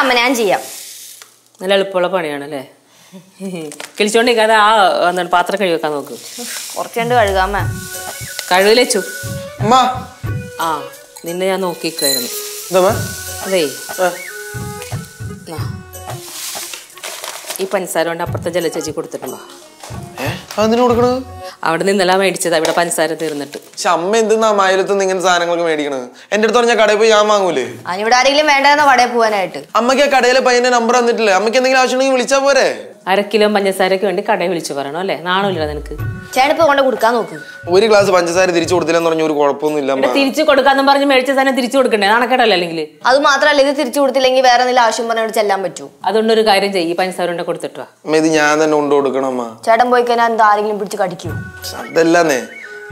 അമ്മ ഞാൻ ചെയ്യാം. നല്ല എളുപ്പമുള്ള പണിയാണല്ലേ? കിളിച്ചോണ്ടിരിക്കാതെ ആ എന്താണ് പാത്രം കഴുകാൻ നോക്ക്. കുറച്ചുണ്ട് കഴുകാമ കഴിവിലെച്ചു അമ്മ. ആ നിന്നെ ഞാൻ നോക്കിക്കായിരുന്നു. അതെ. അതേ നാ. ഈ പഞ്ചസാര കൊണ്ട് അപ്പുറത്തെ ജലചേച്ചി കൊടുത്തിട്ടുണ്ടോ. അതെന്തിനു കൊടുക്കണത്? അവിടെ നിന്നല്ല മേടിച്ചത് ഇവിടെ പഞ്ചസാര തീർന്നിട്ട്. പക്ഷെ അമ്മ എന്തിനാ മായലത്തുനിന്ന് ഇങ്ങനെ സാധനങ്ങളൊക്കെ മേടിക്കണത് എന്റെ അടുത്ത് പറഞ്ഞ കടയിൽ പോയി ഞാൻ വാങ്ങൂലേ? അതിനിവിടെ ആരെങ്കിലും വേണ്ടായിരുന്നോ കടയിൽ പോകാനായിട്ട് അമ്മയ്ക്ക് ആ കടയിലെ പയ്യന്റെ നമ്പർ തന്നിട്ടില്ലേ അമ്മയ്ക്ക് എന്തെങ്കിലും ആവശ്യമുണ്ടെങ്കിൽ വിളിച്ചാ പോരെ? അര കിലോ പഞ്ചസാരയ്ക്ക് വേണ്ടി കടയിൽ വിളിച്ചു പറയണോ അല്ലേ? നാണമില്ല നിനക്ക്. ചേട്ടനിപ്പോ കൊണ്ട് കൊടുക്കാൻ നോക്ക്. ഒരു ഗ്ലാസ് പഞ്ചസാര തിരിച്ചു കൊടുത്തില്ലെന്ന് പറഞ്ഞ ഒരു കുഴപ്പമൊന്നുമില്ല തിരിച്ചു കൊടുക്കാന്ന് പറഞ്ഞ് മേടിച്ച സാധനം തിരിച്ചു കൊടുക്കണ്ടേ? നാണക്കേടല്ലേ അല്ലെങ്കിൽ അത് മാത്രമല്ല ഇത് തിരിച്ചു കൊടുത്തില്ലെങ്കിൽ വേറെ എന്തെങ്കിലും ആവശ്യം പറഞ്ഞോട് ചെല്ലാൻ പറ്റൂ. അതുകൊണ്ട് ഒരു കാര്യം ചെയ്യ് ഈ പഞ്ചസാര കൊണ്ട് കൊടുത്തിട്ടോ ഇത് ഞാൻ തന്നെ കൊണ്ടു കൊടുക്കണം അമ്മ. ചേട്ടൻ പോയി കഴിഞ്ഞാൽ എന്താ ആരെങ്കിലും പിടിച്ച് കടിക്കൂ? അതല്ലേ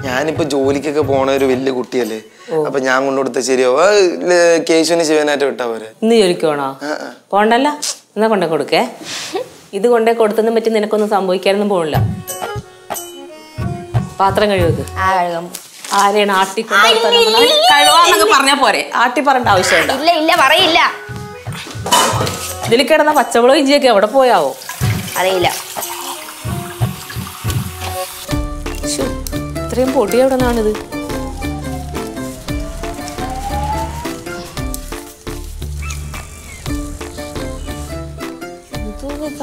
ഞാനിപ്പോ ജോലിക്കൊക്കെ പോണ ഒരു വലിയ കുട്ടിയല്ലേ. അപ്പൊ ഞാൻ കൊണ്ടു കൊടുത്ത ശരിയാവും. ആ, ല- കേശുവിന് ശിവനായിട്ട് വിട്ടാ പോരെ. ഇന്ന് ജോലിക്ക് പോണോ? പോണ്ടല്ല. എന്നാ കൊണ്ട കൊടുക്കേ? ഇത് കൊണ്ടേ കൊടുത്തെന്നും പറ്റി നിനക്കൊന്നും സംഭവിക്കാനൊന്നും പോണില്ല. പാത്രം കഴിവത് ആ കഴുകാം. ആരെയാണ് ആട്ടി കഴുകാന്നൊക്കെ പറഞ്ഞാ പോരെ. ആട്ടി പറയേണ്ട ആവശ്യമുണ്ട്? ഇല്ല ഇല്ല പറയില്ല. ഇതിൽ കിടന്ന പച്ചമുളക് ഇഞ്ചിയൊക്കെ എവിടെ പോയാവോ? അറിയില്ല. ഇത്രയും പൊടി എവിടെ നിന്നാണിത്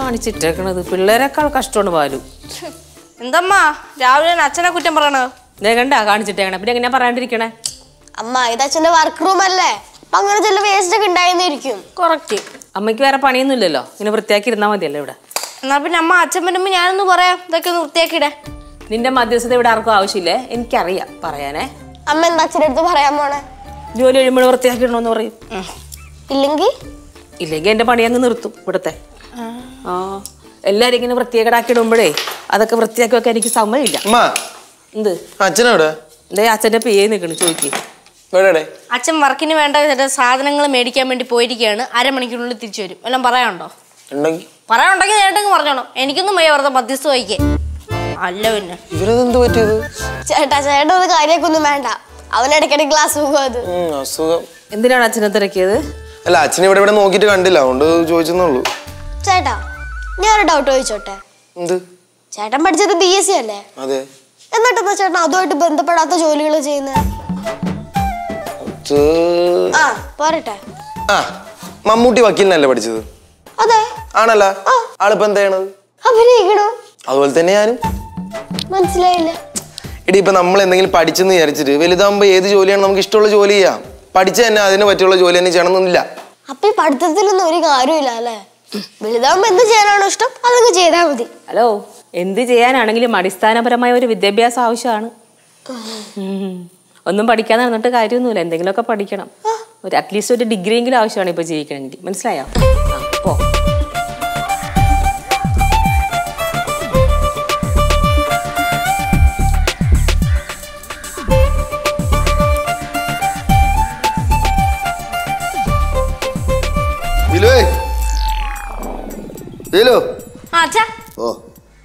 കാണിച്ചിട്ടേക്കണത്. പിള്ളേരെക്കാൾ കഷ്ടമാണ് പാലു എന്തമ്മാ? രാവിലെ അച്ഛനെ കുറ്റം പറയണത്? ഇതേ കണ്ട കാണിച്ചിട്ടേക്കണേ. പിന്നെ എങ്ങനെയാ പറയാണ്ടിരിക്കണേ? അമ്മ ഇത് അച്ഛന്റെ വർക്ക് റൂം അല്ലേ? അപ്പൊ അങ്ങനെ ചില വേസ്റ്റ് ഒക്കെ ഉണ്ടായിരുന്നിരിക്കും. കറക്റ്റ് അമ്മയ്ക്ക് വേറെ പണിയൊന്നും ഇല്ലല്ലോ ഇങ്ങനെ വൃത്തിയാക്കി ഇരുന്നാ മതിയല്ലോ ഇവിടെ. എന്നാ പിന്നെ അമ്മ അച്ഛൻ വരുമ്പോ ഞാനൊന്ന് പറയാം. ഇതൊക്കെ ഒന്ന് വൃത്തിയാക്കിയിടേ. നിന്റെ മധ്യസ്ഥത ഇവിടെ ആർക്കും ആവശ്യമില്ലേ. എനിക്കറിയാം പറയാനേ. അമ്മ എന്താ അച്ഛന്റെ അടുത്ത് പറയാൻ പോണേ? ജോലി കഴിയുമ്പോൾ വൃത്തിയാക്കിടണോന്ന് പറയും. ഇല്ലെങ്കിൽ? ഇല്ലെങ്കിൽ എന്റെ പണി അങ്ങ് നിർത്തും ഇവിടുത്തെ. ആ എല്ലാരും ഇങ്ങനെ വൃത്തിയാക്കിടാക്കി ഇടുമ്പോഴേ അതൊക്കെ വൃത്തിയാക്കി വെക്കാൻ എനിക്ക് സമയമില്ല. അമ്മ എന്ത്? അച്ഛനെവിടെ? എന്തേ അച്ഛന്റെ പേര് നിൽക്കണു ചോദിക്ക്. അച്ഛൻ വർക്കിന് വേണ്ട ചില സാധനങ്ങൾ മേടിക്കാൻ വേണ്ടി പോയിരിക്കുകയാണ്. അരമണിക്കൂറിനുള്ളിൽ തിരിച്ചു വരും. എല്ലാം പറയാനുണ്ടോ? ഉണ്ടെങ്കിൽ പറയാനുണ്ടെങ്കിൽ ചേട്ടങ്ങ് പറഞ്ഞോണം എനിക്കൊന്നും വയ്യ വെറുതെ മധ്യസ്ഥ വഹിക്കേ അല്ല പിന്നെ. പറ്റിയത്? ചേട്ടാ ചേട്ടൻ ഒരു കാര്യമൊക്കെ ഒന്നും വേണ്ട. അവൻ ഇടയ്ക്കിടയ്ക്ക് ക്ലാസ് അസുഖം. എന്തിനാണ് അച്ഛനെ തിരക്കിയത്? അല്ല അച്ഛനെ ഇവിടെ ഇവിടെ നോക്കിയിട്ട് കണ്ടില്ല. അതുകൊണ്ട് ചോദിച്ചെന്നുള്ളൂ ചേട്ടാ ഞാൻ ഒരു ഡൗട്ട് ചോദിച്ചോട്ടെ? എന്ത്? ചേട്ടൻ പഠിച്ചത് ബി എസ് സി അല്ലേ? അതെ. എന്നിട്ടെന്താ ചേട്ടൻ അതുമായിട്ട് ബന്ധപ്പെടാത്ത ജോലികൾ ചെയ്യുന്നത് ആ പോരട്ടെ. ആ മമ്മൂട്ടി വക്കീലിനല്ലേ പഠിച്ചത്? അതെ. ആണല്ലോ. ആളിപ്പോ എന്താ ചെയ്യണത് അഭിനയിക്കണോ? അതുപോലെ തന്നെ ഞാനും. മനസ്സിലായില്ല. എടി ഇപ്പൊ നമ്മൾ എന്തെങ്കിലും പഠിച്ചെന്ന് വിചാരിച്ചിട്ട് വലുതാകുമ്പോ ഏത് ജോലിയാണ് നമുക്ക് ഇഷ്ടമുള്ള ജോലി ചെയ്യാം? പഠിച്ച തന്നെ അതിന് പറ്റിയുള്ള ജോലി തന്നെ ചെയ്യണമെന്നില്ല. അപ്പൊ ഈ പഠിത്തത്തിലൊന്നും ഒരു കാര്യമില്ല അല്ലേ? വലുതാവുമ്പോ എന്ത് ചെയ്യാനാണോ ഇഷ്ടം? അതൊക്കെ ചെയ്താൽ മതി. ഹലോ എന്ത് ചെയ്യാനാണെങ്കിലും അടിസ്ഥാനപരമായ ഒരു വിദ്യാഭ്യാസം ആവശ്യമാണ്. ഒന്നും പഠിക്കാതെ നടന്നിട്ട് കാര്യമൊന്നുമില്ല. എന്തെങ്കിലുമൊക്കെ പഠിക്കണം. ഒരു അറ്റ്ലീസ്റ്റ് ഒരു ഡിഗ്രി എങ്കിലും ആവശ്യമാണ് ഇപ്പൊ ജീവിക്കണമെങ്കിൽ. മനസ്സിലായോ? പോ. ദിലുവേ അച്ഛാ. ഓ.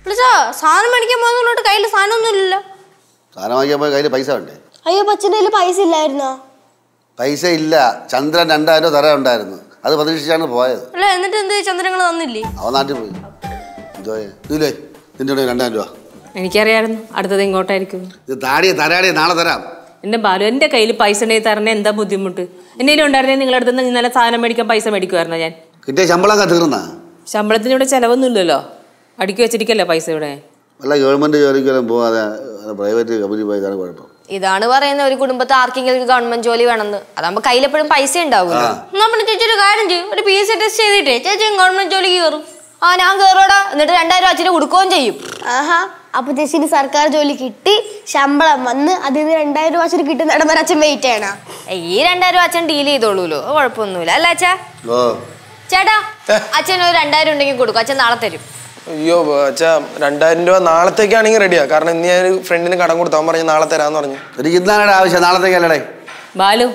വിളിച്ചോ സാധനം മേടിക്കാൻ പോകുന്നതുകൊണ്ട് കയ്യിൽ സാധനമൊന്നും ഇല്ലല്ലോ സാധനം വാങ്ങിക്കാൻ പോയ കയ്യിൽ പൈസ വേണ്ടേ? അയ്യോ പച്ചന്റെ കയ്യിൽ പൈസ ഇല്ലായിരുന്നോ? പൈസ ഇല്ല. ചന്ദ്രൻ രണ്ടായിരം രൂപ തരാൻ ഉണ്ടായിരുന്നു. അത് പ്രതീക്ഷിച്ചാണ് പോയത്. അല്ല എന്നിട്ട് എന്ത് ചന്ദ്രങ്ങൾ തന്നില്ലേ? അവൻ നാട്ടിൽ പോയി. എന്തോ ദിലുവേ നിന്റെ കൂടെ രണ്ടായിരം രൂപ. എനിക്കറിയായിരുന്നു. അടുത്തത് ഇങ്ങോട്ടായിരിക്കും. ഇത് താടിയെ തരാടിയെ നാളെ തരാം. എന്റെ ബാലു എന്റെ കയ്യിൽ പൈസ ഉണ്ടെങ്കിൽ തരണേ എന്താ ബുദ്ധിമുട്ട്? എന്തെങ്കിലും ഉണ്ടായിരുന്നെങ്കിൽ നിങ്ങളുടെ അടുത്ത് നിന്ന് ഇന്നലെ സാധനം മേടിക്കാൻ പൈസ മേടിക്കുമായിരുന്നോ ഞാൻ? കിട്ടിയ ശമ്പളം തീർന്നാ? ശമ്പളത്തിന് ഇവിടെ ചെലവൊന്നും ഇല്ലല്ലോ അടുക്കി വെച്ചിരിക്കല്ലേ പൈസ ഇവിടെ? അല്ല ഗവൺമെന്റ് ജോലിക്കെല്ലാം പോവാതെ പ്രൈവറ്റ് കമ്പനി പോയതാണ് കുഴപ്പം. ഇതാണ് പറയുന്നത് ഒരു കുടുംബത്തെ ആർക്കെങ്കിലും ഗവൺമെന്റ് ജോലി വേണമെന്ന്. അതാകുമ്പോ കയ്യിലെപ്പോഴും പൈസ ഉണ്ടാവും നമ്മൾ ചേച്ചി ഒരു കാര്യം ചെയ്യും. ഒരു പി എസ് സി ടെസ്റ്റ് ചെയ്തിട്ട് ചേച്ചി ഗവൺമെന്റ് ജോലിക്ക് കയറും ആ ഞാൻ കേറോടാ. എന്നിട്ട് രണ്ടായിരം അച്ഛന് കൊടുക്കുകയും ചെയ്യും. ആഹാ. അപ്പൊ ചേച്ചിന് സർക്കാർ ജോലി കിട്ടി ശമ്പളം വന്ന് അതിൽ നിന്ന് രണ്ടായിരം രൂപ അച്ഛന് കിട്ടുന്ന അച്ഛൻ വെയിറ്റ് ചെയ്യണ? ഈ രണ്ടായിരം അച്ഛൻ ഡീൽ ചെയ്തോളൂലോ. അത് കുഴപ്പമൊന്നുമില്ല. അല്ല അച്ഛാ. ഓ. ചേട്ടാ അച്ഛൻ ഒരു രണ്ടായിരം ഉണ്ടെങ്കിൽ കൊടുക്കും. അച്ഛൻ നാളെ തരും. അയ്യോ അച്ഛാ രണ്ടായിരം രൂപ നാളത്തേക്കാണെങ്കിൽ റെഡിയാ. കാരണം ഇന്ന് ഞാൻ ഫ്രണ്ടിന് കടം കൊടുത്താൻ അവൻ പറഞ്ഞു നാളെ തരാന്ന് പറഞ്ഞു. എനിക്ക് ഇന്നാണ് ആവശ്യം. നാളത്തേക്കല്ലേ ബാലു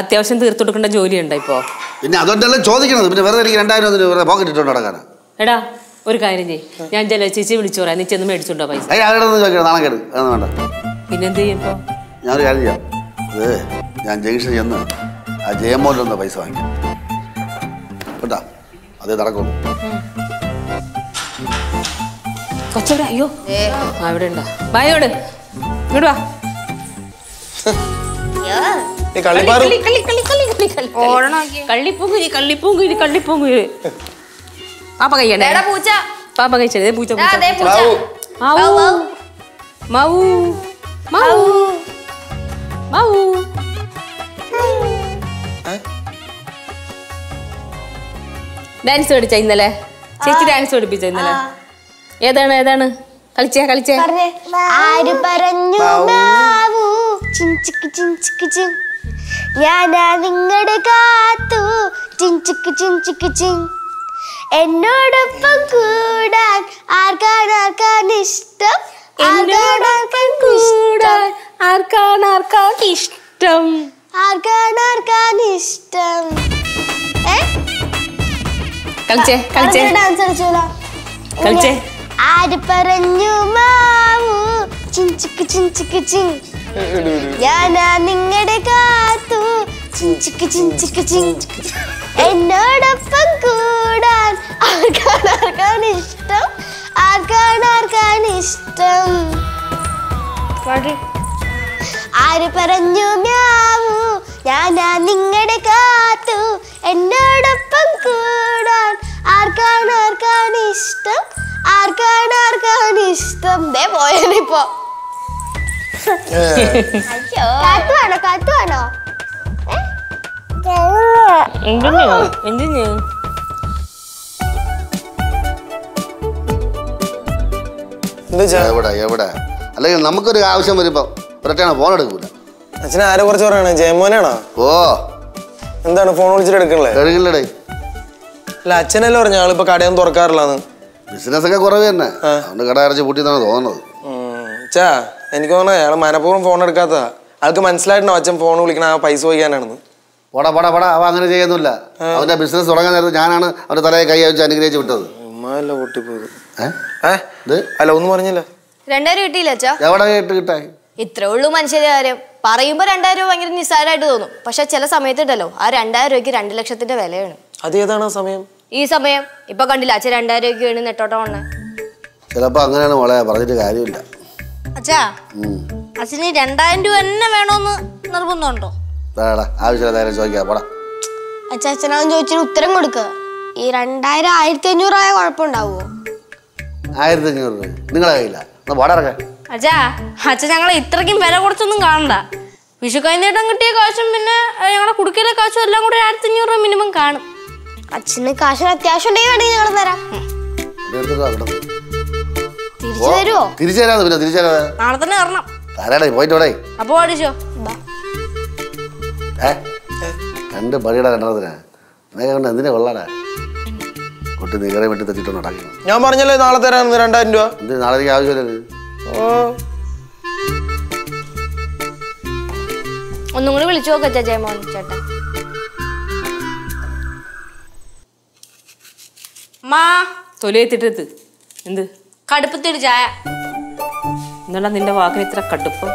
അത്യാവശ്യം തീർത്തു കൊടുക്കേണ്ട ജോലിയുണ്ടോ ഇപ്പോ? പിന്നെ അതുകൊണ്ടല്ലേ ചോദിക്കണത്. പിന്നെ വെറുതെ എനിക്ക് രണ്ടായിരം രൂപ വെറുതെ പോക്കറ്റ് നടക്കാനാ. എടാ ഒരു കാര്യം ചെയ്യ്. ഞാൻ ജല ചേച്ചി വിളിച്ചു പറയാം. നീ ചെന്ന് മേടിച്ചോണ്ടോ പൈസ. അയ്യ അവരുടെ ഒന്ന് ചോദിക്കണം? നാളെ കേട്. അതൊന്നും വേണ്ട. പിന്നെന്ത് ചെയ്യും ഞാൻ ഞാനൊരു കാര്യം ചെയ്യാം. അത് ഞാൻ ജംഗ്ഷൻ ചെന്ന് ആ ജയമോലൊന്ന് പൈസ വാങ്ങി കേട്ടാ അതേ നടക്കുള്ളൂ. കൊച്ചവിടെ അയ്യോ. ഉണ്ടോ? ഇങ്ങോട്ട്. വാ. കള്ളിപ്പൂങ്കുരി കള്ളിപ്പൂങ്കുരി കള്ളിപ്പൂങ്കുരി പാപ്പ പൂച്ച. പാപ്പ കഴിച്ചത് പൂച്ച ദാ, പൂച്ച. ദേ പൂച്ച ഡാൻസ് പഠിച്ച ഇന്നലെ? ചേച്ചി ഡാൻസ് പഠിപ്പിച്ച ഇന്നലെ? ഏതാണ് ഏതാണ്? കളിച്ചേ കളിച്ചേ. ആര് പറഞ്ഞു? ഞാനാ നിങ്ങളുടെ കാത്തു. ചിഞ്ചിക്ക് ചിഞ്ചിക്ക് ചിങ് എന്നോടൊപ്പം കൂടാൻ ആർക്കാണ് ആർക്കാണ് ഇഷ്ടം? ആർക്കാണ് ഇഷ്ടം? ആർക്കാണ് ആർക്കാണ് ഇഷ്ടം? ആർക്കാണ് ആർക്കാണ് ഇഷ്ടം? ഏ? കളിച്ചേ കളിച്ചേ. ഡാൻസ് കളിച്ചോളാ കളിച്ചേ. ആര് പറഞ്ഞു മാവൂ ചിഞ്ചിക്ക് ചിഞ്ചിക്ക് ചിങ്. ഞാനാ നിങ്ങളുടെ കാത്തു. ചിഞ്ചിക്ക് ചിഞ്ചിക്ക് ചിങ് എന്നോടൊപ്പം കൂടാൻ ആർക്കാണ് ആർക്കാണ് ഇഷ്ടം? ആർക്കാണ് ആർക്കാണ് ഇഷ്ടം? ആര് പറഞ്ഞു മ്യാവു ഞാനാ നിങ്ങളുടെ കാത്തു. എന്നോടൊപ്പം ആർക്കാണ് ആർക്കാണ് ഇഷ്ടം? ആർക്കാണ് ആർക്കാണ് ഇഷ്ടം? ദേ പോയനിപ്പോ കാത്തുവാണോ? കാത്തുവാണോ? എന്തിനു? എവിടെ എവിടെ? അല്ലെങ്കിൽ നമുക്കൊരു ആവശ്യം വരുമ്പോ ഒരൊറ്റയാണ്? ഫോൺ എടുക്കൂല. അച്ഛനെ ആരെ കുറച്ച് പറയണേ? ജയമോനാണോ? ഓ. എന്താണ് ഫോൺ വിളിച്ചിട്ട് എടുക്കണല്ലേ കഴുകില്ലടേ അല്ല അച്ഛനല്ലേ പറഞ്ഞ ആളിപ്പോ കടയൊന്നും തുറക്കാറില്ലാന്ന്? ബിസിനസ് ഒക്കെ കുറവ് തന്നെ. അതുകൊണ്ട് കട അടച്ച് പൂട്ടിയെന്നാണ് തോന്നുന്നത്. ചാ എനിക്ക് തോന്നണേ അയാൾ മനഃപൂർവം ഫോൺ എടുക്കാത്തതാ. ആൾക്ക് മനസ്സിലായിട്ടോ അച്ഛൻ ഫോൺ വിളിക്കണ ആ പൈസ പോയിക്കാനാണെന്ന് പോടാ പട പട അവ അങ്ങനെ ചെയ്യുന്നില്ല. അവന്റെ ബിസിനസ് തുടങ്ങാൻ നേരത്ത് ഞാനാണ് അവന്റെ തലയെ കൈ വെച്ച് അനുഗ്രഹിച്ച് വിട്ടത്. ഉമ്മല്ല പൊട്ടിപ്പോയത്. അല്ല ഒന്നും പറഞ്ഞില്ല. രണ്ടായിരം കിട്ടിയില്ല അച്ഛാ? എവിടെ കേട്ട് കിട്ടായി ഇത്രേ ഉള്ളൂ മനുഷ്യരെ കാര്യം. പറയുമ്പോ രണ്ടായിരം രൂപ ഭയങ്കര നിസ്സാരമായിട്ട് തോന്നും. പക്ഷെ ചില സമയത്തുണ്ടല്ലോ ആ രണ്ടായിരം രൂപയ്ക്ക് രണ്ട് ലക്ഷത്തിന്റെ വിലയാണ്. അത് ഏതാണ് സമയം? ഈ സമയം ഇപ്പൊ കണ്ടില്ല അച്ഛൻ രണ്ടായിരം രൂപയ്ക്ക് വേണ്ടി നെട്ടോട്ടം വണ്ണേ ചിലപ്പോ അങ്ങനെയാണ് മോളെ പറഞ്ഞിട്ട് കാര്യമില്ല. അച്ഛാ. അച്ഛന് രണ്ടായിരം രൂപ തന്നെ വേണോന്ന് നിർബന്ധമുണ്ടോ? ആവശ്യമില്ല ചോദിക്കാം പോടാ. അച്ചാച്ചനാന്ന് ചോദിച്ചിട്ട് ഉത്തരം കൊടുക്കുക ഈ രണ്ടായിരം ആയിരത്തി ആയ കുഴപ്പമുണ്ടാവുമോ ആയിരത്തി അഞ്ഞൂറ് രൂപ നിങ്ങളെ കയ്യില്ല അച്ഛാ അച്ഛൻ ഞങ്ങളെ ഇത്രയ്ക്കും വില കൊടുത്തൊന്നും കാണണ്ട. വിഷു കൈനീട്ടം കിട്ടിയ കാശും പിന്നെ ഞങ്ങളെ കുടുക്കയിലെ കാശും എല്ലാം കൂടി ആയിരത്തി അഞ്ഞൂറ് രൂപ മിനിമം കാണും. അച്ഛന് കാശിന് അത്യാവശ്യം ഉണ്ടെങ്കിൽ വേണമെങ്കിൽ ഞങ്ങൾ തരാം. എടുത്തിട്ട് വാ, കിടന്ന്. തിരിച്ചു തരുമോ തിരിച്ചു തരാതെ പിന്നെ തിരിച്ചു തരാതെ നാളെ തന്നെ തരണം തരാടേ പോയിട്ട് ഇവിടെ അപ്പൊ ഓടിച്ചോ ഏ? രണ്ട് പടിയുടെ കണ്ടതിനാ നീ കൊണ്ട് എന്തിനാ കൊള്ളാടാ? കുട്ടി നീകറെ വെട്ടി ഞാൻ പറഞ്ഞല്ലേ നാളെ തരാന്ന് രണ്ടായിരം രൂപ? നാളെ എനിക്ക് ഒന്നും കൂടി വിളിച്ചു നോക്കാം ചേട്ടാ. മാ തൊലിയെത്തിട്ടെത്ത് എന്ത്? കടുപ്പത്തിട്ട് ചായ. എന്നുള്ള നിന്റെ വാക്കിന് ഇത്ര കടുപ്പ്.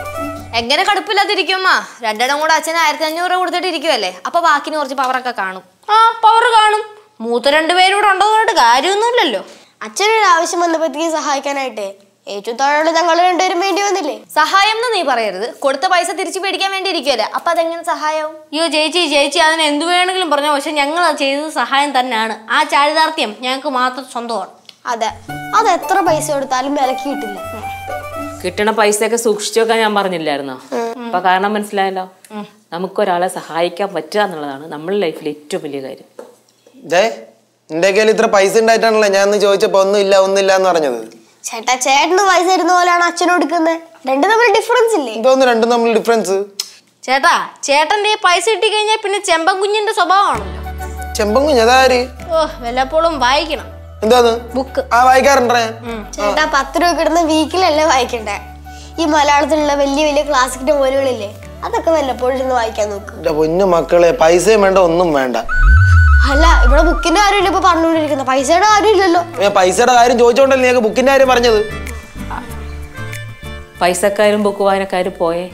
എങ്ങനെ കടുപ്പില്ലാതിരിക്കും അമ്മ രണ്ടെണ്ണം കൂടെ അച്ഛൻ ആയിരത്തി അഞ്ഞൂറ് രൂപ കൊടുത്തിട്ട് ഇരിക്കുവല്ലേ? അപ്പൊ ബാക്കിന് കുറച്ച് പവറൊക്കെ കാണും. ആ പവർ കാണും. മൂത്ത രണ്ടുപേരും കൂടെ ഉണ്ടോ പറഞ്ഞിട്ട് കാര്യമൊന്നുമില്ലല്ലോ. അച്ഛനൊരു ആവശ്യം വന്നപ്പോഴത്തേക്ക് സഹായിക്കാനായിട്ട്. ഏറ്റവും താഴെയുള്ള ഞങ്ങൾ രണ്ടുപേരും വേണ്ടി വന്നില്ലേ? സഹായം എന്ന് നീ പറയരുത്. കൊടുത്ത പൈസ തിരിച്ചു പേടിക്കാൻ വേണ്ടി ഇരിക്കുവല്ലേ അപ്പൊ അതെങ്ങനെ സഹായവും? അയ്യോ ചേച്ചി ചേച്ചി അതിന് എന്തു വേണമെങ്കിലും പറഞ്ഞോ പക്ഷെ ഞങ്ങൾ ചെയ്തത് സഹായം തന്നെയാണ്. ആ ചാരിതാർത്ഥ്യം ഞങ്ങൾക്ക് മാത്രം സ്വന്തമാണ്. അതെ. അത് എത്ര പൈസ കൊടുത്താലും വിലക്ക് കിട്ടില്ല. കിട്ടണ പൈസയൊക്കെ സൂക്ഷിച്ചു വെക്കാൻ ഞാൻ പറഞ്ഞില്ലായിരുന്നോ? അപ്പൊ കാരണം മനസ്സിലായല്ലോ? നമുക്കൊരാളെ സഹായിക്കാൻ പറ്റുക എന്നുള്ളതാണ് നമ്മുടെ ലൈഫിൽ ഏറ്റവും വലിയ കാര്യം. ദേ എന്റെ കയ്യിൽ ഇത്ര പൈസ ഉണ്ടായിട്ടാണല്ലോ ഞാൻ ചോദിച്ചപ്പോ ഒന്നും ഇല്ല ഒന്നില്ല എന്ന് പറഞ്ഞത്. ചേട്ടാ ചേട്ടന് പൈസ തരുന്ന പോലെയാണ് അച്ഛൻ എടുക്കുന്നത് രണ്ടും തമ്മിൽ ഡിഫറൻസ് ഇല്ലേ? എന്തോന്ന് രണ്ടും തമ്മിൽ ഡിഫറൻസ് ചേട്ടാ ചേട്ടന്റെ ഈ പൈസ കിട്ടി കഴിഞ്ഞാൽ പിന്നെ ചെമ്പൻ കുഞ്ഞിന്റെ സ്വഭാവമാണല്ലോ. ചെമ്പൻ കുഞ്ഞ് അതാര്? ഓ വല്ലപ്പോഴും വായിക്കണം. എന്താണ് ബുക്ക് ആ വായിക്കാറുണ്ടേ? ചേട്ടാ പത്ത് രൂപ കിടന്ന വീക്കിലല്ലേ വായിക്കണ്ടേ? ഈ മലയാളത്തിലുള്ള വലിയ വലിയ ക്ലാസിക് നോവലുകളില്ലേ അതൊക്കെ വല്ലപ്പോഴും വായിക്കാൻ നോക്ക്. എന്റെ പൊന്നു മക്കളെ പൈസയും വേണ്ട ഒന്നും വേണ്ട. അല്ല ഇവിടെ ബുക്കിന്റെ കാര്യമില്ല ഇപ്പൊ പറഞ്ഞുകൊണ്ടിരിക്കുന്നത്. പൈസയുടെ കാര്യമില്ലല്ലോ. ഞാൻ പൈസയുടെ കാര്യം ചോദിച്ചോണ്ടല്ലേ നിങ്ങൾക്ക് ബുക്കിന്റെ കാര്യം പറഞ്ഞത്? പൈസക്കാരും ബുക്ക് വായനക്കാരും പോയേ.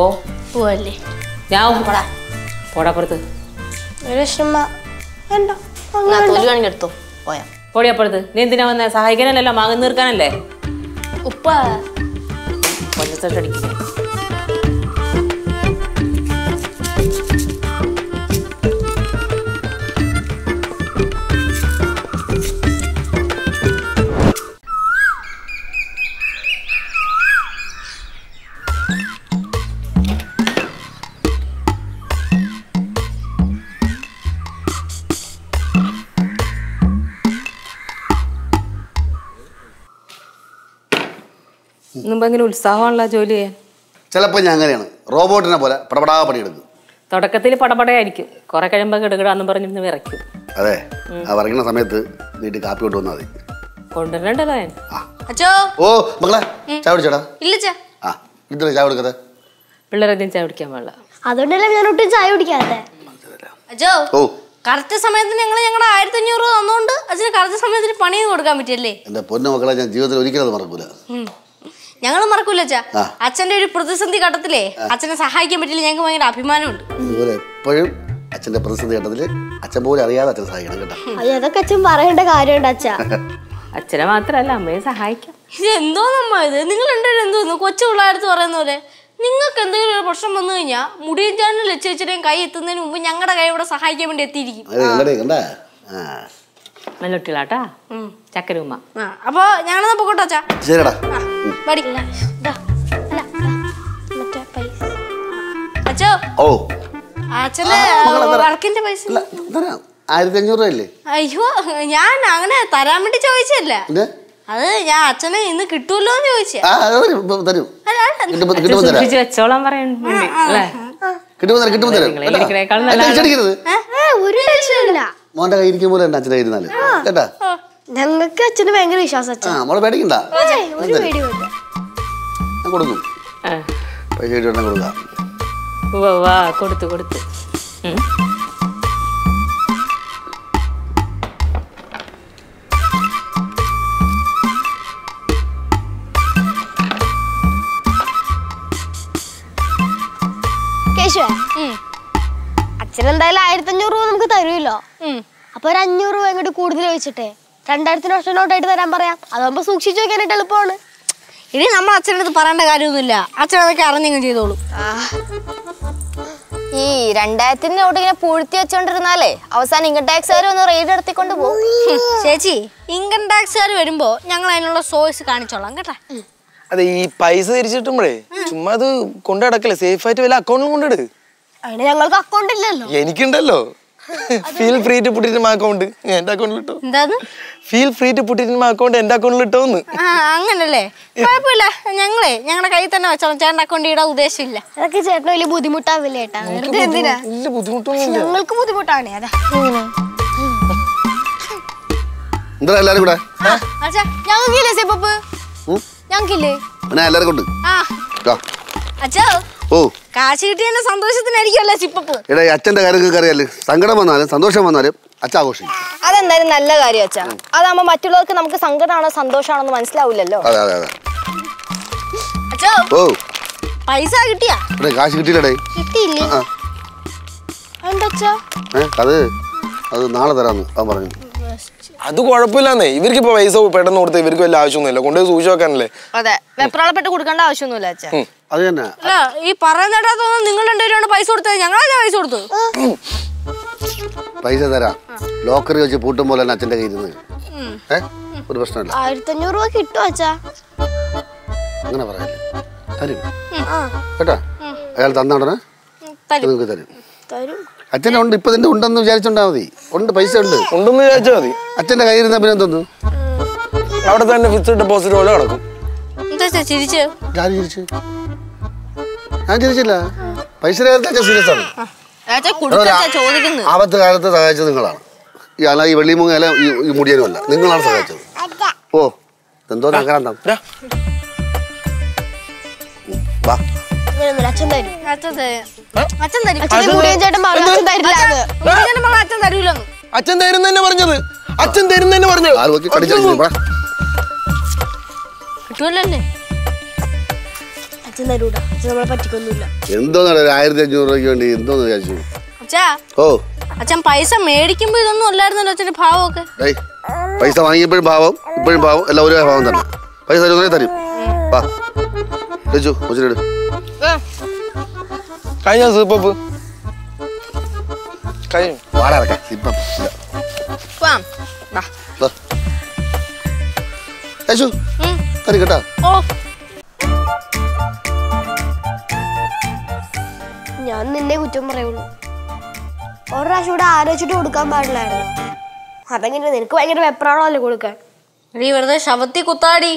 ഓ പോവല്ലേ? ഞാൻ പോടാ. പോടാ പുറത്ത് ഒരു വിഷമ. വേണ്ട എന്നാ തൊലി വേണമെങ്കിൽ എടുത്തോ. പോയാ. പോടിയപ്പുറത്ത് നീ എന്തിനാ വന്നേ? സഹായിക്കാനല്ലല്ലോ മാങ്ങ തീർക്കാനല്ലേ ഉപ്പ. പഞ്ചസാര ഭയങ്കര ഉത്സാഹമുള്ള ജോലി ചെയ്യാൻ. ചിലപ്പോൾ ഞാൻ അങ്ങനെയാണ്. റോബോട്ടിനെ പോലെ പടപടാ പണിയെടുക്കും. തുടക്കത്തിൽ പടപടയായിരിക്കും. കുറെ കഴിയുമ്പോൾ കിടകിടാന്ന് പറഞ്ഞിരുന്ന് വിറയ്ക്കും. അതെ. ആ വരയ്ക്കുന്ന സമയത്ത് വീട്ടിൽ കാപ്പി കൊണ്ടുവന്നാൽ മതി. കൊണ്ടുവരണ്ടല്ലോ ഞാൻ ആ. അച്ഛോ ഓ മക്കളെ ചായ കുടിച്ചോടാ? ഇല്ലച്ചാ ആ ഇത്ര ചായ കൊടുക്കത്തെ? പിള്ളേരധികം ചായ കുടിക്കാൻ പാടില്ല. അതുകൊണ്ടല്ലേ ഞാൻ ഒട്ടും ചായ കുടിക്കാത്തെ. അച്ഛോ ഓ. കറക്റ്റ് സമയത്തിന് ഞങ്ങൾ ഞങ്ങളുടെ ആയിരത്തി അഞ്ഞൂറ് രൂപ തന്നോണ്ട് അച്ഛന് കറക്റ്റ് സമയത്തിന് പണിയും കൊടുക്കാൻ പറ്റിയല്ലേ? എന്റെ പൊന്നു മക്കളെ ഞാൻ ജീവിതത്തിൽ ഒരിക്കലും അത് മറക്കൂല. ഞങ്ങൾ മറക്കൂല അച്ഛാ. അച്ഛന്റെ ഒരു പ്രതിസന്ധി ഘട്ടത്തിലേ അച്ഛനെ സഹായിക്കാൻ പറ്റില്ല ഞങ്ങൾക്ക് ഭയങ്കര അഭിമാനമുണ്ട്. എപ്പോഴും അച്ഛന്റെ പ്രതിസന്ധി ഘട്ടത്തിൽ അച്ഛൻ പോലും അറിയാതെ അച്ഛൻ സഹായിക്കണം കേട്ടോ. അയ്യോ അതൊക്കെ അച്ഛൻ പറയേണ്ട കാര്യമുണ്ട് അച്ഛാ. അച്ഛനെ മാത്രല്ല അമ്മയെ സഹായിക്കാം. ഇത് എന്തോ നമ്മ ഇത്? നിങ്ങൾ രണ്ടുപേരും എന്തോന്നു കൊച്ചു പിള്ളേരടുത്ത് പറയുന്ന പോലെ നിങ്ങൾക്ക് എന്തെങ്കിലും ഒരു പ്രശ്നം വന്നു കഴിഞ്ഞാൽ മുടിയൻ ചാനൽ ലച്ചേച്ചിയുടെയും കൈ എത്തുന്നതിന് മുമ്പ് ഞങ്ങളുടെ കൈ ഇവിടെ സഹായിക്കാൻ വേണ്ടി എത്തിയിരിക്കും. അത് കണ്ടേ കണ്ടാ. നല്ല കുട്ടികളാട്ടാ. ചക്കരുമ്മ. ആ അപ്പൊ ഞങ്ങളെന്നാ പോകട്ടോ അച്ഛാ ശരിടാ അച്ഛോ ഓ. അച്ഛന്റെ വർക്കിന്റെ പൈസ ആയിരത്തി അഞ്ഞൂറ് രൂപയല്ലേ അയ്യോ ഞാൻ അങ്ങനെ തരാൻ വേണ്ടി ചോദിച്ചല്ല അത് ഞാൻ അച്ഛനെ ഇന്ന് കിട്ടൂല്ലോ എന്ന് ചോദിച്ചാ സൂക്ഷിച്ച് വെച്ചോളാൻ പറയുന്നുണ്ട് ഒരു ടെൻഷനില്ല മോന്റെ കയ്യിരിക്കും പോലെ കയ്യിൽ ഇരുന്നാൽ. കേട്ടാ? ഞങ്ങൾക്ക് അച്ഛന് ഭയങ്കര വിശ്വാസം അച്ഛൻ. പേടിക്കണ്ട. ഒരു കൊടുക്കും. പൈസ കൊടുക്കാം. കൊടുത്തു കൊടുത്തു. അച്ഛൻ എന്തായാലും ആയിരത്തി അഞ്ഞൂറ് രൂപ നമുക്ക് തരുമല്ലോ. ഉം. അപ്പൊ ഒരു അഞ്ഞൂറ് രൂപ ഇങ്ങോട്ട് കൂടുതൽ വെച്ചിട്ടേ രണ്ടായിരത്തിന് വർഷം നോട്ടായിട്ട് തരാൻ പറയാം. അതാകുമ്പോ സൂക്ഷിച്ചു വെക്കാനായിട്ട് എളുപ്പമാണ്. ഇനി നമ്മൾ അച്ഛന്റെ അടുത്ത് പറയേണ്ട കാര്യമൊന്നുമില്ല. അച്ഛൻ അതൊക്കെ അറിഞ്ഞെങ്കിലും ചെയ്തോളൂ. ഈ രണ്ടായിരത്തിന്റെ നോട്ട് ഇങ്ങനെ പൂഴ്ത്തി വെച്ചോണ്ടിരുന്നാലേ അവസാനം ഇൻകം ടാക്സുകാർ ഒന്ന് റെയ്ഡ് നടത്തിക്കൊണ്ട് പോകും. ചേച്ചി ഇൻകം ടാക്സുകാർ വരുമ്പോ ഞങ്ങൾ അതിനുള്ള സോഴ്സ് കാണിച്ചോളാം കേട്ടാ. അതെ ഈ പൈസ തിരിച്ചിട്ടുമ്പോഴേ ചുമ്മാ അത് കൊണ്ടു നടക്കല്ലേ? സേഫ് ആയിട്ട് വല്ല അക്കൗണ്ടിലും കൊണ്ടിട്. അതിന് ഞങ്ങൾക്ക് അക്കൗണ്ട് ഇല്ലല്ലോ. എനിക്കുണ്ടല്ലോ. Feel free to put in my account എന്റെ അക്കൗണ്ടിൽ ഇട്ടോ? എന്താണ് feel free to put in my account എന്റെ അക്കൗണ്ടിൽ ഇട്ടോന്ന്. ആ അങ്ങനല്ലേ? കുഴപ്പമില്ല. ഞങ്ങളെ ഞങ്ങളുടെ കയ്യിൽ തന്നെ വെച്ചോളാം. ചേട്ടന്റെ അക്കൗണ്ട് ഇടാൻ ഉദ്ദേശമില്ല. അതൊക്കെ ചേട്ടന് വലിയ ബുദ്ധിമുട്ടാവില്ല ഏട്ടാ? വെറുതെ എന്തിനാ? വലിയ ബുദ്ധിമുട്ടൊന്നുമില്ല. ഞങ്ങൾക്ക് ബുദ്ധിമുട്ടാണ്. അതാ. എന്താ എല്ലാരും കൂടെ? അച്ഛാ ഞങ്ങൾക്കില്ലേ സെപ്പപ്പ്? ഞങ്ങൾക്കില്ലേ? പിന്നെ എല്ലാരും കൊണ്ട്. ആ. ആ. അച്ഛോ ഓ. കാശ് കിട്ടിയതിന്റെ സന്തോഷത്തിനായിരിക്കുമല്ലോ ചിപ്പപ്പ്. എടാ അച്ഛന്റെ കാര്യം അറിയാൽ. സങ്കടം വന്നാലും സന്തോഷം വന്നാലും അച്ഛൻ ആഘോഷിക്കും. അതെന്തായാലും നല്ല കാര്യം അച്ഛാ. അതാകുമ്പോ മറ്റുള്ളവർക്ക് നമുക്ക് സങ്കടമാണോ സന്തോഷമാണോ എന്ന് മനസ്സിലാവില്ലല്ലോ. അതെ അതെ അതെ. ഓ. പൈസ കിട്ടിയാ? കാശ് കിട്ടിയില്ലടേ. കിട്ടിയില്ലേ? അച്ഛാ? അത് അത് നാളെ തരാന്ന് അവൻ പറഞ്ഞു. അത് കുഴപ്പമില്ലാന്നേ. ഇവർക്ക് ഇപ്പൊ പൈസ പെട്ടെന്ന് കൊടുത്ത ഇവർക്ക് വല്ല ആവശ്യമൊന്നുമില്ല. കൊണ്ടുപോയി സൂക്ഷിച്ചു വെക്കാനല്ലേ? അതെ. വെപ്രാളപ്പെട്ട് കൊടുക്കേണ്ട ആവശ്യമൊന്നുമില്ല അച്ഛാ. അത് തന്നെ. അല്ല ഈ പറയുന്നേട്ടാ തോന്നുന്നു നിങ്ങൾ രണ്ടുപേരാണ് പൈസ കൊടുത്തത്. ഞങ്ങളല്ലേ പൈസ കൊടുത്തു പൈസ തരാം. ലോക്കറി വെച്ച് പൂട്ടും പോലെ തന്നെ അച്ഛന്റെ കയ്യിൽ നിന്ന് ഒരു പ്രശ്നമില്ല. ആയിരത്തി അഞ്ഞൂറ് രൂപ കിട്ടും അച്ഛാ. അങ്ങനെ പറയല്ലേ തരും. കേട്ടോ? അയാൾ തന്ന ഉടനെ നിങ്ങൾക്ക് തരും. തരും. അച്ഛന്റെ ഉണ്ട് ഇപ്പൊ ഇതിന്റെ ഉണ്ടെന്ന് വിചാരിച്ചോണ്ടാ മതി. ഉണ്ട് പൈസ ഉണ്ട്. ഉണ്ടെന്ന് വിചാരിച്ചാൽ മതി. അച്ഛന്റെ കയ്യിൽ ഇരുന്ന പിന്നെ എന്തോന്നു? അവിടെ തന്നെ ഫിക്സഡ് ഡെപ്പോസിറ്റ് പോലെ കിടക്കും. എന്താ അച്ഛാ ചിരിച്ച്? ഞാൻ ചിരിച്ചു. ഞാൻ ചിരിച്ചില്ല. പൈസ സീരിയസ് ആണ്. ആപത്ത് കാലത്ത് സഹായിച്ചത് നിങ്ങളാണ്. ഈ അല്ല ഈ വെള്ളിമുങ്ങ അല ഈ മുടിയനും അല്ല. നിങ്ങളാണ് സഹായിച്ചത്. ഓ എന്തോ ഡാ, വാ. അച്ഛൻ തരും. തന്നെ പറഞ്ഞത് അച്ഛൻ തരും. തന്നെ പറഞ്ഞത്. കടിച്ചു അച്ഛൻ തരൂടാ. അച്ഛൻ നമ്മളെ പറ്റിക്കൊന്നുമില്ല. എന്തോന്നാണ് ഒരു ആയിരത്തി അഞ്ഞൂറ് രൂപയ്ക്ക് വേണ്ടി എന്തോന്ന് വിചാരിച്ചു? അച്ഛാ. ഓ. അച്ഛൻ പൈസ മേടിക്കുമ്പോ ഇതൊന്നും അല്ലായിരുന്നല്ലോ അച്ഛന്റെ ഭാവമൊക്കെ. ഡേയ് പൈസ വാങ്ങിയപ്പോഴും ഭാവം ഇപ്പോഴും ഭാവം എല്ലാം ഒരേ ഭാവം തന്നെ. പൈസ തരും തരും. വാ. ലച്ചു കൊച്ചിനെടു കഴിഞ്ഞ സൂപ്പപ്പ് കഴിഞ്ഞു. വാടാ ഇറക്കാം ഇപ്പം ഇല്ല. തരും കേട്ടാ. ഓ. ഞാൻ നിന്നെ കുറ്റം പറയുള്ളൂ. ഒരു പ്രാവശ്യം ഇവിടെ ആലോചിച്ചിട്ട് കൊടുക്കാൻ പാടില്ലായിരുന്നു. അതെങ്ങനെ? നിനക്ക് ഭയങ്കര വെപ്രാളമല്ലേ കൊടുക്കാൻ? നീ വെറുതെ ശവത്തി കുത്താടി.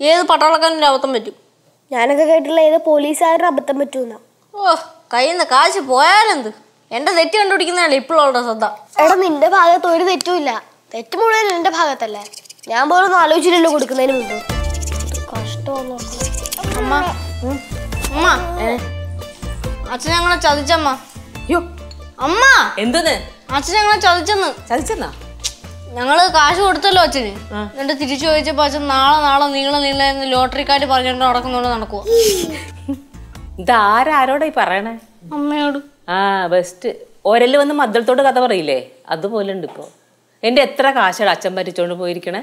ഏത് പട്ടാളക്കാരന്റെ അബദ്ധം പറ്റും. ഞാനൊക്കെ കേട്ടില്ല ഏത് പോലീസുകാരുടെ അബദ്ധം പറ്റൂന്ന. ഓ കയ്യിൽ നിന്ന് കാശ് പോയാലെന്ത്? എന്റെ തെറ്റ് കണ്ടുപിടിക്കുന്നതാണ് ഇപ്പോഴുള്ള ശ്രദ്ധ. എടാ നിന്റെ ഭാഗത്ത് ഒരു തെറ്റുമില്ല. തെറ്റ് മുഴുവൻ എന്റെ ഭാഗത്തല്ലേ. ഞാൻ പോലൊന്നും ആലോചിച്ചില്ലല്ലോ കൊടുക്കുന്നതിന് മുമ്പ്. കഷ്ടമൊന്നും അമ്മ. അമ്മ അച്ഛൻ ഞങ്ങളെ ചതിച്ചമ്മ. അയ്യോ അമ്മ. എന്തെന്ന്? അച്ഛൻ ഞങ്ങളെ ചതിച്ചെന്ന്. ചതിച്ചെന്നാ? ഞങ്ങൾ കാശ് കൊടുത്തല്ലോ അച്ഛന്. എന്നിട്ട് തിരിച്ചു ചോദിച്ചപ്പോ അച്ഛൻ നാളെ നാളെ നീളെ നീളെ എന്ന് ലോട്ടറിക്കാര് പറഞ്ഞിട്ട് നടക്കുന്നോണ്ട് നടക്കുവോ. ഇതാരോടായി പറയണേ? അമ്മയോട്. ആ ബെസ്റ്റ് ഒരൽ വന്ന് മദ്ദളത്തോട് കഥ പറയില്ലേ? അതുപോലെ ഉണ്ട് ഇപ്പോ. എന്റെ എത്ര കാശാണ് അച്ഛൻ പറ്റിച്ചോണ്ട് പോയിരിക്കണേ?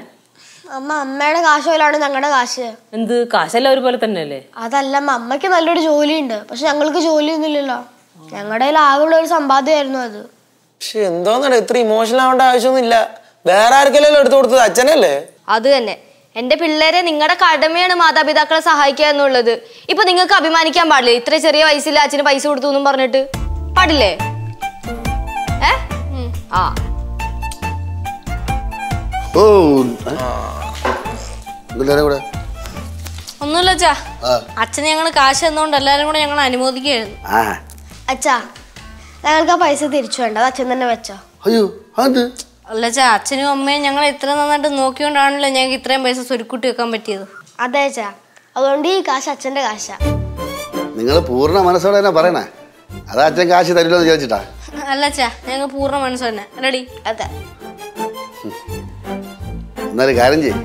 അമ്മ അമ്മയുടെ കാശ് പോലാണ് ഞങ്ങളുടെ കാശ്. എന്ത്? കാശല്ല ഒരുപോലെ തന്നെ അല്ലേ അതല്ല അമ്മ അമ്മയ്ക്ക് നല്ലൊരു ജോലിയുണ്ട്. പക്ഷെ ഞങ്ങൾക്ക് ജോലിയൊന്നുമില്ലല്ലോ. ഞങ്ങളുടെ ആകെയുള്ള ഒരു സമ്പാദ്യമായിരുന്നു അത്. പക്ഷെ എന്തോന്നാണ്? ഇത്ര ഇമോഷണൽ ആവേണ്ട ആവശ്യമൊന്നുമില്ല. വേറെ ആർക്കെല്ലാം എടുത്തു കൊടുത്തത് അച്ഛനല്ലേ? അത് തന്നെ. എന്റെ പിള്ളേരെ നിങ്ങളുടെ കടമയാണ് മാതാപിതാക്കളെ സഹായിക്കുക എന്നുള്ളത്. ഇപ്പൊ നിങ്ങൾക്ക് അഭിമാനിക്കാൻ പാടില്ല? ഇത്ര ചെറിയ വയസ്സിൽ അച്ഛന് പൈസ കൊടുത്തു എന്നും പറഞ്ഞിട്ട്. പാടില്ലേ? ഏ? ആ. ഓ കൂടെ ഒന്നുമില്ല അച്ഛാ. അച്ഛൻ അച്ഛന് ഞങ്ങൾ കാശ് തന്നോണ്ട് എല്ലാരും കൂടെ ഞങ്ങൾ അനുമോദിക്കുകയായിരുന്നു. അച്ഛാ ഞങ്ങൾക്ക് ആ പൈസ തിരിച്ചു വേണ്ട അച്ഛൻ തന്നെ വെച്ചോ. അയ്യോ അത് അല്ല അച്ഛാ അച്ഛനും അമ്മയും ഞങ്ങൾ ഇത്ര നന്നായിട്ട് നോക്കിയോണ്ടാണല്ലോ ഞങ്ങൾക്ക് ഇത്രയും പൈസ സ്വരുക്കൂട്ടി വെക്കാൻ പറ്റിയത്. അതെ അച്ഛാ അതുകൊണ്ട് ഈ കാശ് അച്ഛന്റെ കാശാ. നിങ്ങൾ പൂർണ മനസ്സോടെ തന്നെ പറയണേ. അതാ അച്ഛൻ കാശ് തരില്ലോ എന്ന് വിചാരിച്ചിട്ടാ. അല്ല അച്ഛാ ഞങ്ങൾ പൂർണ മനസ്സോടെ തന്നെ. റെഡി അതെ. എന്നാലും കാര്യം ചെയ്യും.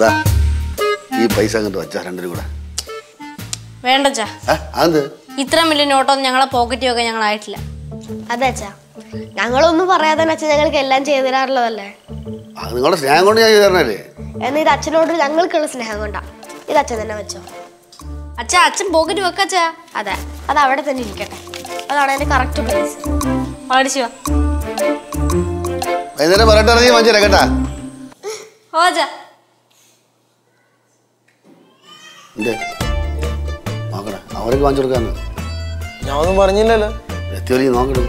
ദാ ഈ പൈസ അങ്ങോട്ട് വച്ചാ രണ്ടിനും കൂടെ. വേണ്ട അച്ഛാ. ആ അത് ഇത്രയും വലിയ നോട്ടൊന്നും ഞങ്ങളെ പോക്കറ്റ് ഞങ്ങൾ ഞങ്ങളായിട്ടില്ല അതെ അച്ഛാ. ഞങ്ങളൊന്നും പറയാതെ അച്ഛൻ ഞങ്ങൾക്ക് എല്ലാം ചെയ്തു തരാറുള്ളതല്ലേ? നിങ്ങളുടെ സ്നേഹം കൊണ്ട് ഞാൻ ചെയ്തു തരണല്ലേ? എന്നാൽ ഇത് അച്ഛനോട് ഞങ്ങൾക്കുള്ള സ്നേഹം കൊണ്ടാ. ഇത് അച്ഛൻ തന്നെ വെച്ചോ. അച്ഛാ അച്ഛൻ പോക്കറ്റ് വെക്കച്ചാ അതെ അത് അവിടെ തന്നെ ഇരിക്കട്ടെ. അതാണ് അതിന്റെ കറക്റ്റ് പ്ലേസ് വളരെ വാ വൈകുന്നേരം പറയട്ടെ ഇറങ്ങി മഞ്ചേരാ കേട്ടാ. നോക്കണേ അവർക്ക് വാങ്ങിച്ചു കൊടുക്കാന്ന്. ഞാൻ ഒന്നും പറഞ്ഞില്ലല്ലോ എത്തിയോലി നോക്കണം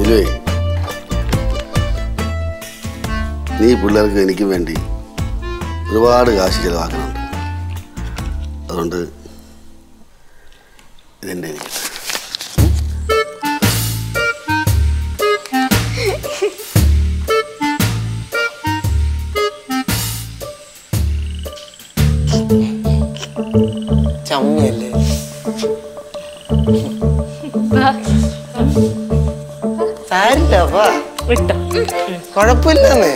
ഇല്ലേ? നീ പിള്ളേർക്ക് എനിക്ക് വേണ്ടി ഒരുപാട് കാശ് ചിലവാക്കുന്നുണ്ട്. അതുകൊണ്ട് ഇതെന്റെ എനിക്ക്. ചമ്മയല്ലേ സാരില്ല കുഴപ്പമില്ലെന്നേ